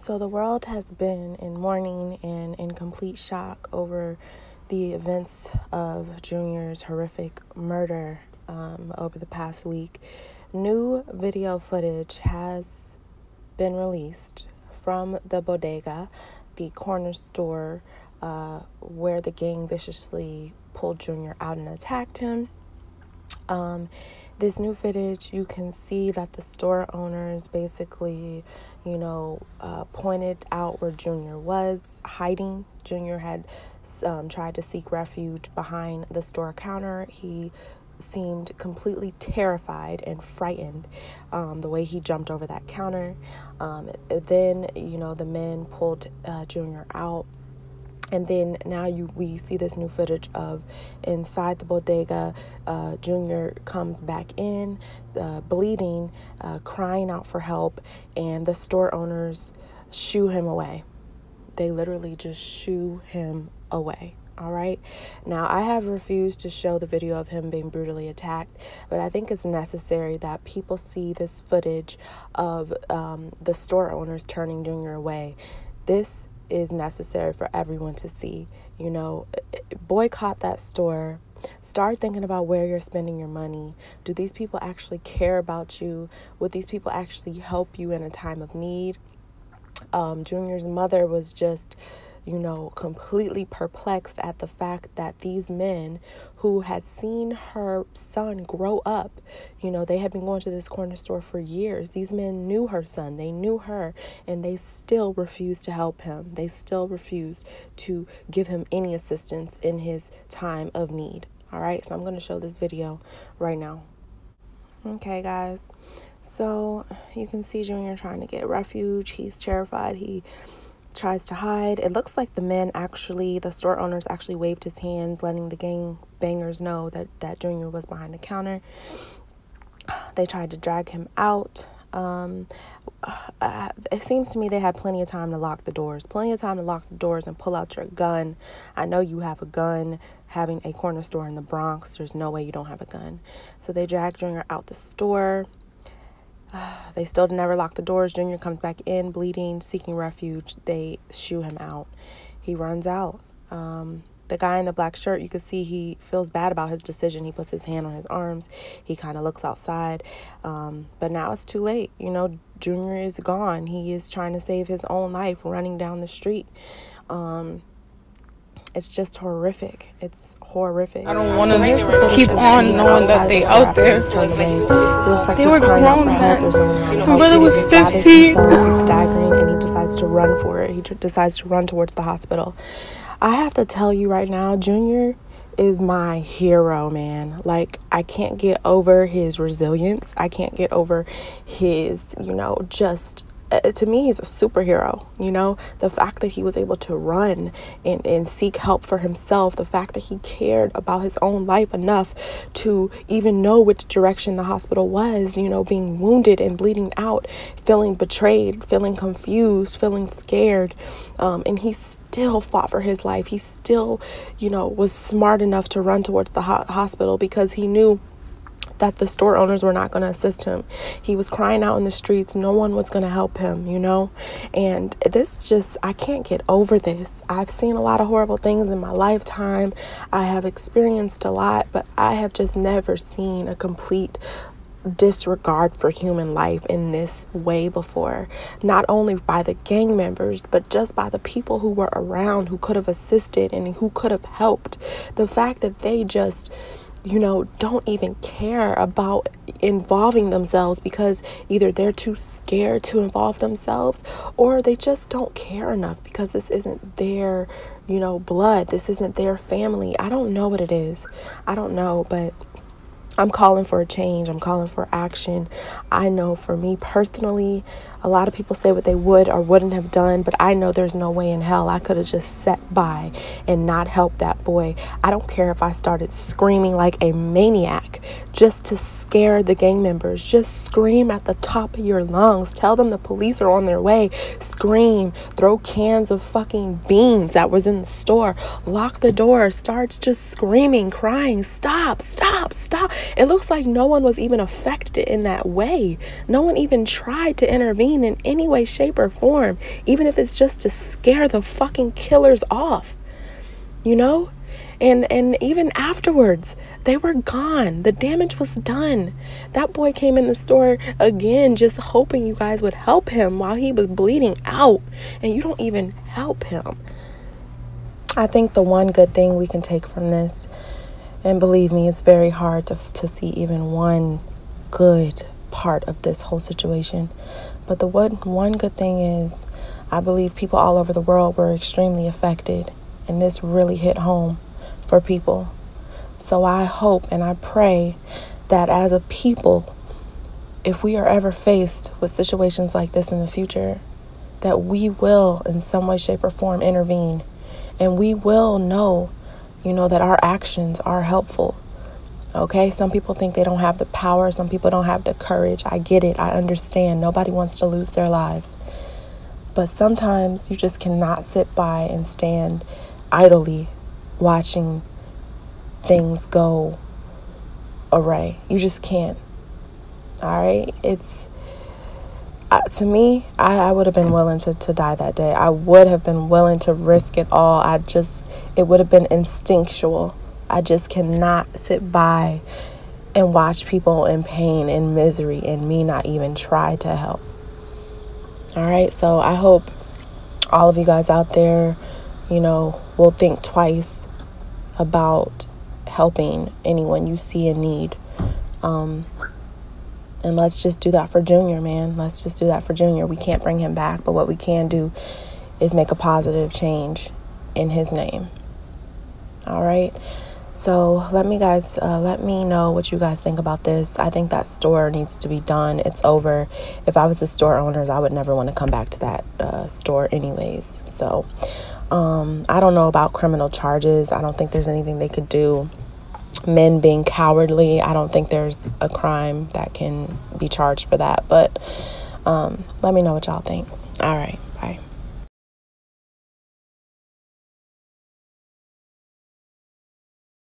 So, the world has been in mourning and in complete shock over the events of Junior's horrific murder um, over the past week. New video footage has been released from the bodega, the corner store uh, where the gang viciously pulled Junior out and attacked him. Um, this new footage, you can see that the store owners basically, you know, uh, pointed out where Junior was hiding. Junior had um, tried to seek refuge behind the store counter. He seemed completely terrified and frightened um, the way he jumped over that counter. Um, then, you know, the men pulled uh, Junior out and then now you we see this new footage of inside the bodega uh, junior comes back in uh, bleeding uh, crying out for help and the store owners shoo him away they literally just shoo him away all right. Now, I have refused to show the video of him being brutally attacked, but I think it's necessary that people see this footage of um, the store owners turning Junior away. This is necessary for everyone to see. You know, boycott that store. Start thinking about where you're spending your money. Do these people actually care about you? Would these people actually help you in a time of need? Um, Junior's mother was just you know, completely perplexed at the fact that these men who had seen her son grow up, you know, they had been going to this corner store for years. These men knew her son, they knew her, and they still refused to help him. They still refused to give him any assistance in his time of need. All right, so I'm going to show this video right now. Okay, guys. So you can see Junior trying to get refuge. He's terrified. He tries to hide. It looks like the men actually, the store owners actually waved his hands, letting the gang bangers know that, that Junior was behind the counter. They tried to drag him out. Um, uh, it seems to me they had plenty of time to lock the doors, plenty of time to lock the doors and pull out your gun. I know you have a gun having a corner store in the Bronx. There's no way you don't have a gun. So they dragged Junior out the store. They still never lock the doors. Junior comes back in, bleeding, seeking refuge. They shoo him out. He runs out. Um, the guy in the black shirt, you can see he feels bad about his decision. He puts his hand on his arms. He kind of looks outside. Um, but now it's too late. You know, Junior is gone. He is trying to save his own life running down the street. Um, it's just horrific. It's horrific. I don't want to keep on knowing that they out there. Like they were grown men. My brother was 15. He's staggering and he decides to run for it. He decides to run towards the hospital. I have to tell you right now, Junior is my hero, man. Like, I can't get over his resilience. I can't get over his, you know, just to me he's a superhero you know? The fact that he was able to run and, and seek help for himself the fact that he cared about his own life enough to even know which direction the hospital was you know being wounded and bleeding out feeling betrayed feeling confused feeling scared um, and he still fought for his life. He still you know was smart enough to run towards the ho- hospital because he knew that the store owners were not going to assist him. He was crying out in the streets. No one was going to help him, you know? And this just, I can't get over this. I've seen a lot of horrible things in my lifetime. I have experienced a lot, but I have just never seen a complete disregard for human life in this way before. Not only by the gang members, but just by the people who were around who could have assisted and who could have helped. The fact that they just you know, don't even care about involving themselves because either they're too scared to involve themselves or they just don't care enough because this isn't their, you know, blood. This isn't their family. I don't know what it is. I don't know, but I'm calling for a change. I'm calling for action. I know for me personally, a lot of people say what they would or wouldn't have done, but I know there's no way in hell I could have just sat by and not helped that boy. I don't care if I started screaming like a maniac just to scare the gang members. Just scream at the top of your lungs. Tell them the police are on their way. Scream. Throw cans of fucking beans that was in the store. Lock the door. Starts just screaming, crying. Stop, stop, stop. It looks like no one was even affected in that way. No one even tried to intervene in any way, shape, or form, even if it's just to scare the fucking killers off. You know? And and even afterwards, they were gone. The damage was done. That boy came in the store again just hoping you guys would help him while he was bleeding out and you don't even help him. I think the one good thing we can take from this and believe me, it's very hard to to see even one good part of this whole situation. But the one one good thing is I believe people all over the world were extremely affected and this really hit home for people. So I hope and I pray that as a people, if we are ever faced with situations like this in the future, that we will, in some way, shape, or form, intervene. And we will know, you know, that our actions are helpful. Okay, some people think they don't have the power, some people don't have the courage. I get it, I understand. Nobody wants to lose their lives. But sometimes you just cannot sit by and stand idly watching things go array. You just can't. All right? It's uh, to me, I, I would have been willing to, to die that day. I would have been willing to risk it all. I just, it would have been instinctual. I just cannot sit by and watch people in pain and misery and me not even try to help. All right, so I hope all of you guys out there, you know, will think twice about helping anyone you see in need. Um, and let's just do that for Junior, man. Let's just do that for Junior. We can't bring him back, but what we can do is make a positive change in his name. All right. So let me guys uh, let me know what you guys think about this. I think that store needs to be done. It's over. If I was the store owners, I would never want to come back to that uh, store anyways. So um, I don't know about criminal charges. I don't think there's anything they could do. Men being cowardly, I don't think there's a crime that can be charged for that. But um, let me know what y'all think. All right, bye.